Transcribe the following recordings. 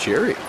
Jerry.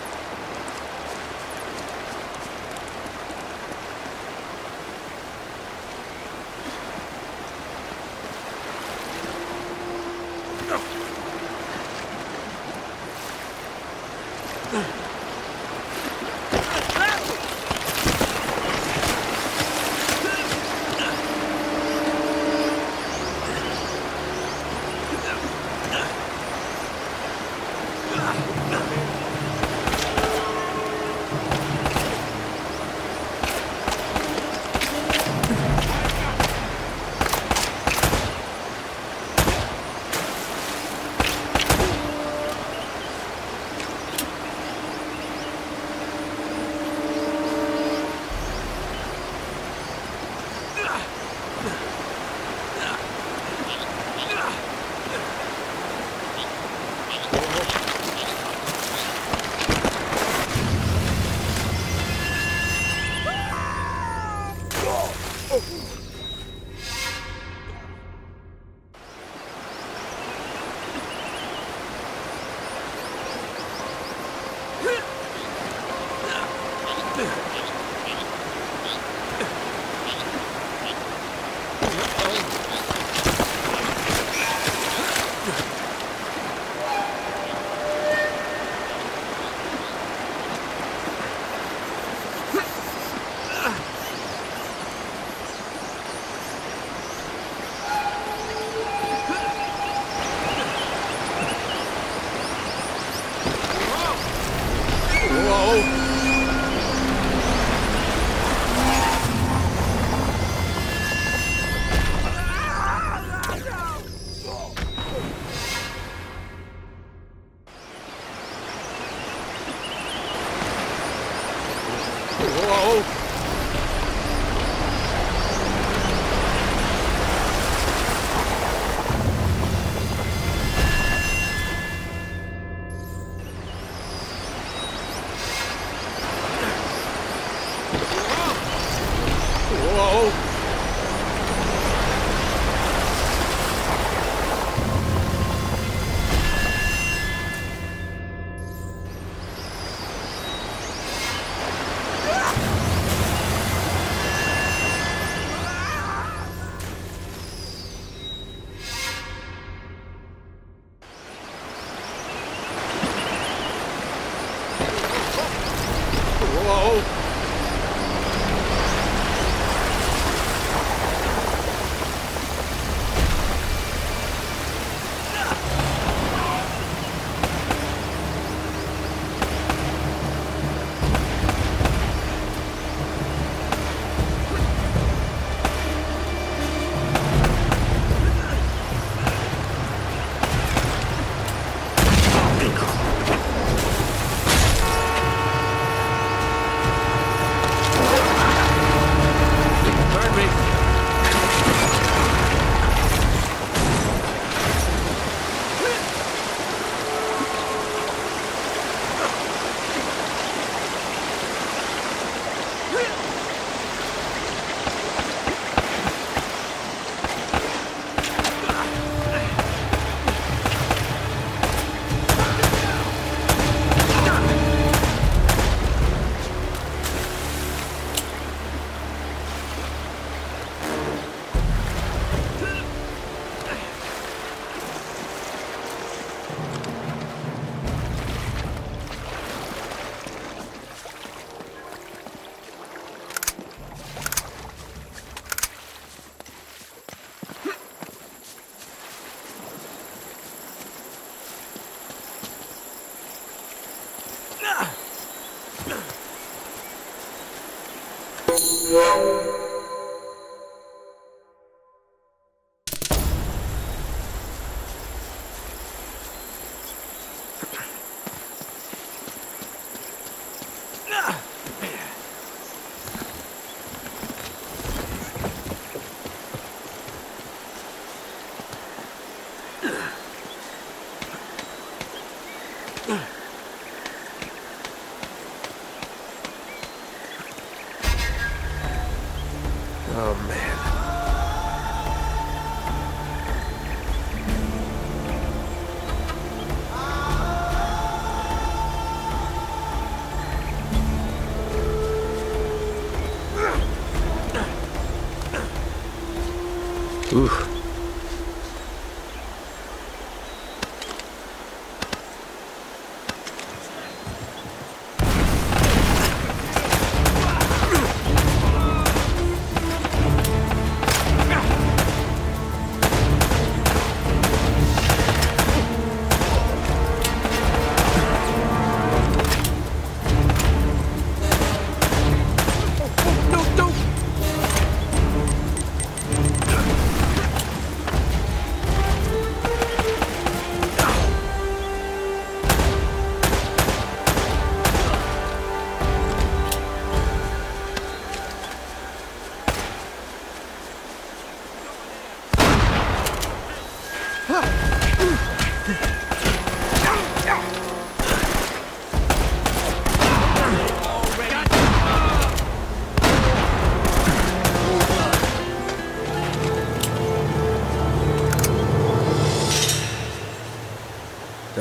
Música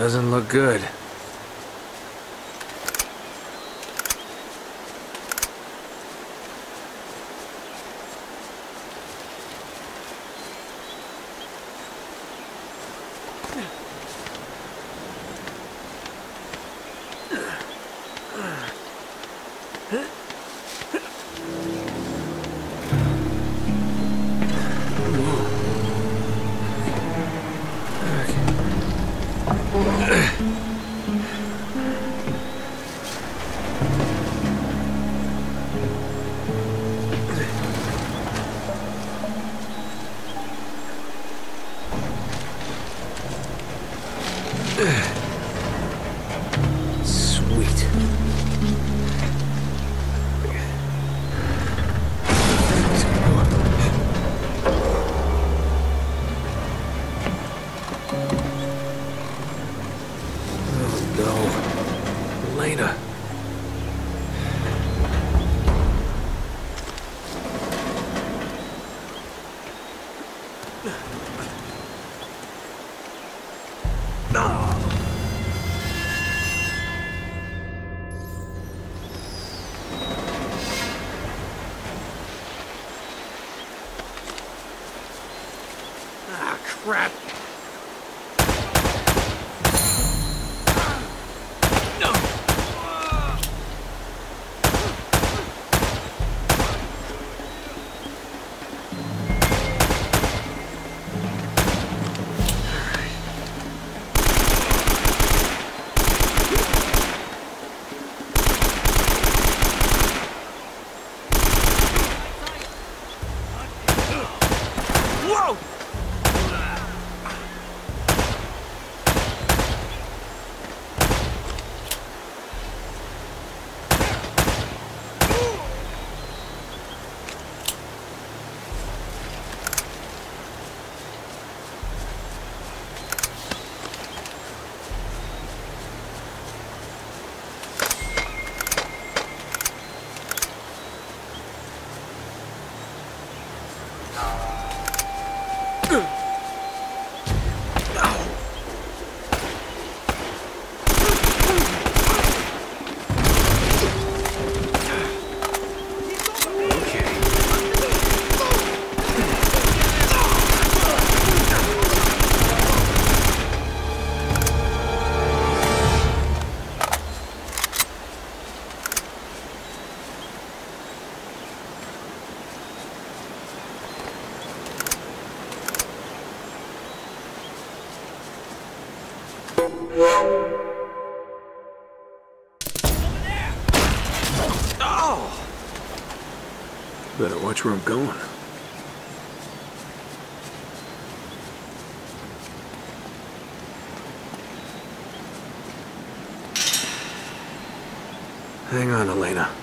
Doesn't look good. Crap. Okay. Oh! Better watch where I'm going. Hang on, Elena.